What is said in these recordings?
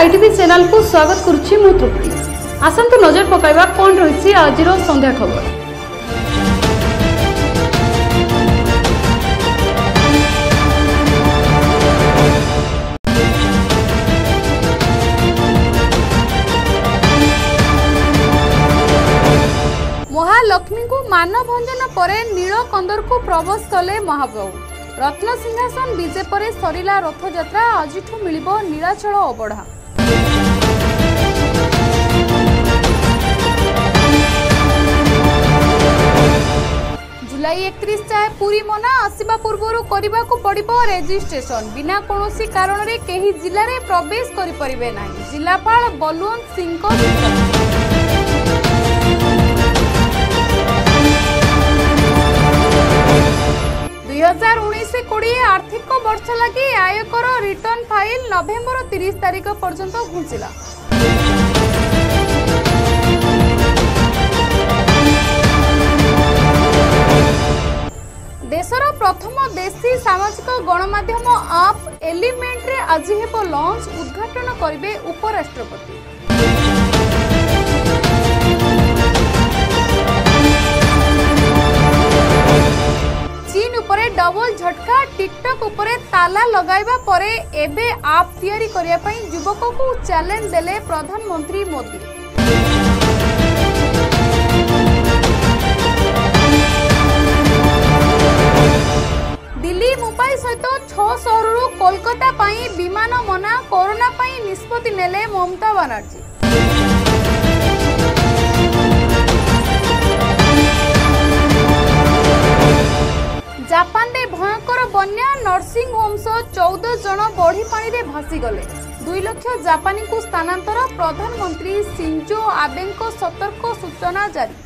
ITV চ্যানেলকু স্বাগত করছি মু তৃপ্তি আসন্তু নজর পকাইবা কোন রয়েছে আজির সন্ধ্যা খবর ମହାଲକ୍ଷ୍ମୀଙ୍କୁ ମାନଭଞ୍ଜନ ପରେ ନୀଳକନ୍ଦରକୁ ପ୍ରବେଶ କଲେ ମହାପ୍ରଭୁ ରତ୍ନସିଂହାସନ ବିଜେ ପରେ ସରିଲା ରଥଯାତ୍ରା ଆଜିଠୁ ମିଳିବ ନୀଳାଚଳ ଅବଢ଼ା জুলাই একত্রিশ চায় পুরী মনা আসা পূর্বর করা পড়ব রেজিষ্ট্রেসন বিনা কৌশি কারণে কেহি জেলার প্রবেশ করে পারে না জেলাপাল বলবন্ত সিং ବର୍ଷ ଲାଗି ଆୟକର ରିଟର୍ଣ୍ଣ ଫାଇଲ୍ ନଭେମ୍ବର ତିରିଶ ତାରିଖ ପର୍ଯ୍ୟନ୍ତ ଘୁଞ୍ଚିଲା ଦେଶର ପ୍ରଥମ ଦେଶୀ ସାମାଜିକ ଗଣମାଧ୍ୟମ ଆପ୍ ଏଲିମେଣ୍ଟରେ ଆଜି ହେବ ଲଞ୍ଚ ଉଦ୍ଘାଟନ କରିବେ ଉପରାଷ୍ଟ୍ରପତି ডবল ঝটকা টিকটক উপরে তালা লগাইবা পরে এবে আপ তৈরি করিয়া পাই যুবককু চ্যালেঞ্জ দেলে প্রধানমন্ত্রী মোদি দিল্লি মুম্বাই সহিত ছ সহরু কলকাতা পাই বিমান মনা করোনা পাই নিষ্পতি নেলে মমতা বানার্জী ନର୍ସିଂ ହୋମ୍ସ ଚଉଦ ଜଣ ବଢ଼ି ପାଣିରେ ଭାସିଗଲେ ଦୁଇ ଲକ୍ଷ ଜାପାନୀଙ୍କୁ ସ୍ଥାନାନ୍ତର ପ୍ରଧାନମନ୍ତ୍ରୀ ସିଞ୍ଜୋ ଆବେଙ୍କ ସତର୍କ ସୂଚନା ଜାରି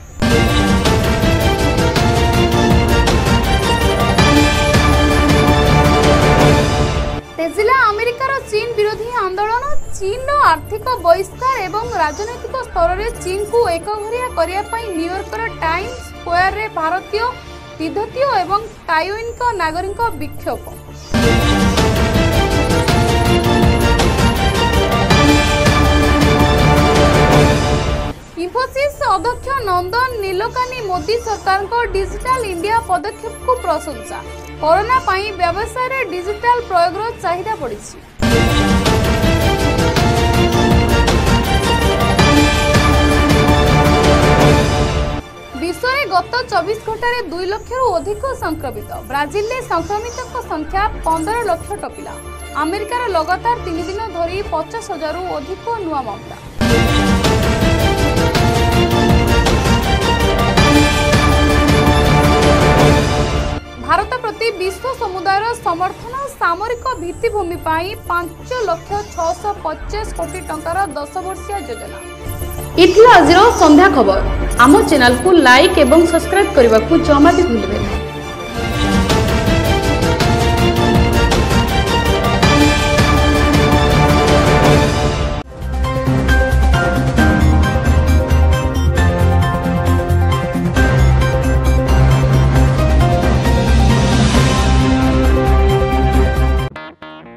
ତେଜିଲା ଆମେରିକାର ଚୀନ ବିରୋଧୀ ଆନ୍ଦୋଳନ ଚୀନର ଆର୍ଥିକ ବହିଷ୍କାର ଏବଂ ରାଜନୈତିକ ସ୍ତରରେ ଚୀନକୁ ଏକଘରିଆ କରିବା ପାଇଁ ନ୍ୟୁୟର୍କର ଟାଇମ୍ ସ୍କୋୟାରରେ ଭାରତୀୟ ତିବ୍ଦତୀୟ ଏବଂ ତାଇୱାନଙ୍କ ନାଗରିକ ବିକ୍ଷୋଭ ইনফোসিস অধ্যক্ষ নন্দন নীলকানি মোদি সরকারক ডিজিটাল ইন্ডিয়া পদক্ষেপকু প্রশংসা করোনা পাই ব্যবসায়ের ডিজিটাল প্রয়োগর চাহিদা বড়িছে ସେଠାରେ ଦୁଇ ଲକ୍ଷରୁ ଅଧିକ ସଂକ୍ରମିତ ବ୍ରାଜିଲରେ ସଂକ୍ରମିତଙ୍କ ସଂଖ୍ୟା ପନ୍ଦର ଲକ୍ଷ ଟପିଲା ଆମେରିକାର ଲଗାତାର ତିନି ଦିନ ଧରି ପଚାଶ ହଜାରରୁ ଅଧିକ ନୂଆ ମାମଲା ଭାରତ ପ୍ରତି ବିଶ୍ୱ ସମୁଦାୟର ସମର୍ଥନ ସାମରିକ ଭିତ୍ତିଭୂମି ପାଇଁ ପାଞ୍ଚ ଲକ୍ଷ ଛଅଶହ ପଚାଶ କୋଟି ଟଙ୍କାର ଦଶ ବର୍ଷିଆ ଯୋଜନା ইথিলা আজির সন্ধ্যা খবর আম চ্যানেলকু লাইক এবং সবসক্রাইব করা জমা বি ভুলবে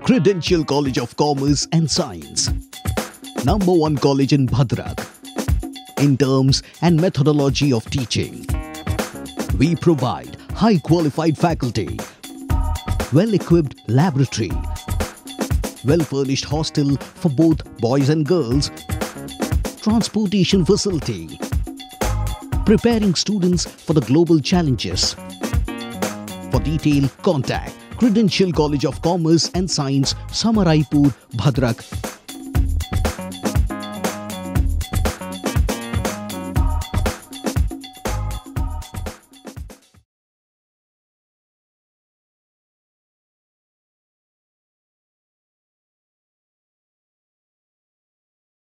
Credential College of Commerce and Science. Number one college in Bhadrak in terms and methodology of teaching. We provide high qualified faculty, well equipped laboratory, well furnished hostel for both boys and girls, transportation facility, preparing students for the global challenges. For detail, contact Credential College of Commerce and Science, Samaraipur, Bhadrak,